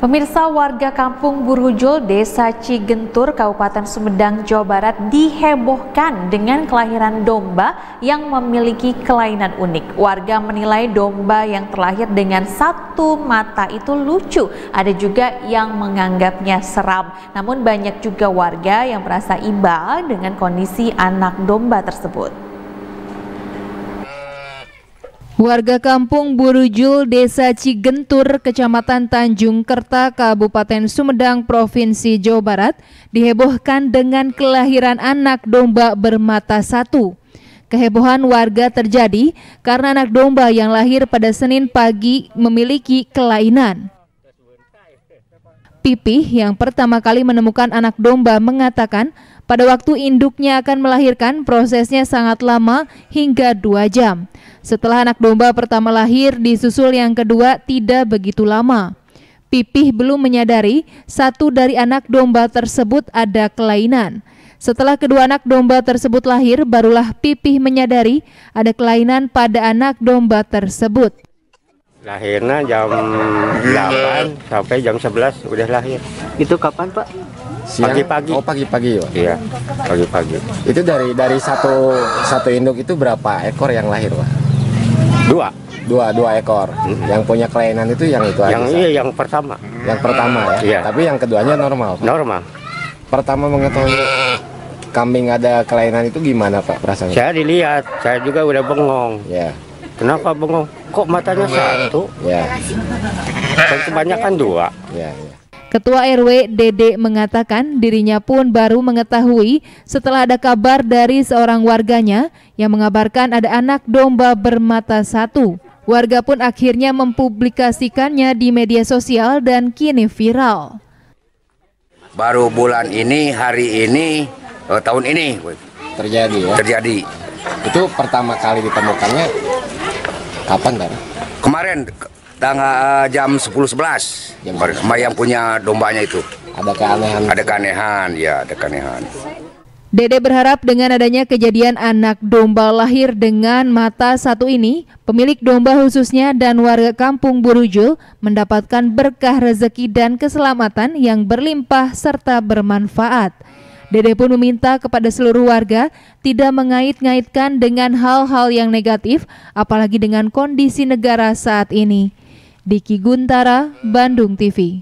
Pemirsa warga kampung Burujul, Desa Cigentur, Kabupaten Sumedang, Jawa Barat dihebohkan dengan kelahiran domba yang memiliki kelainan unik. Warga menilai domba yang terlahir dengan satu mata itu lucu. Ada juga yang menganggapnya seram. Namun banyak juga warga yang merasa iba dengan kondisi anak domba tersebut. Warga kampung Burujul, Desa Cigentur, Kecamatan Tanjung Kerta, Kabupaten Sumedang, Provinsi Jawa Barat, dihebohkan dengan kelahiran anak domba bermata satu. Kehebohan warga terjadi karena anak domba yang lahir pada Senin pagi memiliki kelainan. Pipih yang pertama kali menemukan anak domba mengatakan pada waktu induknya akan melahirkan prosesnya sangat lama hingga dua jam. Setelah anak domba pertama lahir disusul yang kedua tidak begitu lama. Pipih belum menyadari satu dari anak domba tersebut ada kelainan. Setelah kedua anak domba tersebut lahir, barulah Pipih menyadari ada kelainan pada anak domba tersebut. Lahirnya jam 8 sampai jam 11 udah lahir. Itu kapan Pak? Pagi-pagi. Oh pagi-pagi ya? Iya, pagi-pagi. Itu dari dari satu satu induk itu berapa ekor yang lahir Pak? Dua. Dua dua ekor. Hmm. Yang punya kelainan itu yang itu yang aja. iya yang pertama. Yang pertama ya. Iya. Tapi yang keduanya normal. Pak. Normal. Pertama mengetahui kambing ada kelainan itu gimana Pak perasaannya? Saya dilihat, saya juga udah bengong. Ya. Kenapa bengong? Kok matanya satu? Ya. Kan kebanyakan dua. Ya. ya. Ketua RW Dede mengatakan dirinya pun baru mengetahui setelah ada kabar dari seorang warganya yang mengabarkan ada anak domba bermata satu. Warga pun akhirnya mempublikasikannya di media sosial dan kini viral. Baru bulan ini, hari ini, oh, tahun ini Terjadi ya. terjadi. Itu pertama kali ditemukannya kapan Pak? Kemarin tanggal jam 10.11 Jam sama yang punya dombanya itu. Ada keanehan. Ada keanehan, ya ada keanehan. Dede berharap dengan adanya kejadian anak domba lahir dengan mata satu ini, pemilik domba khususnya dan warga kampung Burujul mendapatkan berkah rezeki dan keselamatan yang berlimpah serta bermanfaat. Dede pun meminta kepada seluruh warga tidak mengait-ngaitkan dengan hal-hal yang negatif, apalagi dengan kondisi negara saat ini. Diki Guntara, Bandung TV.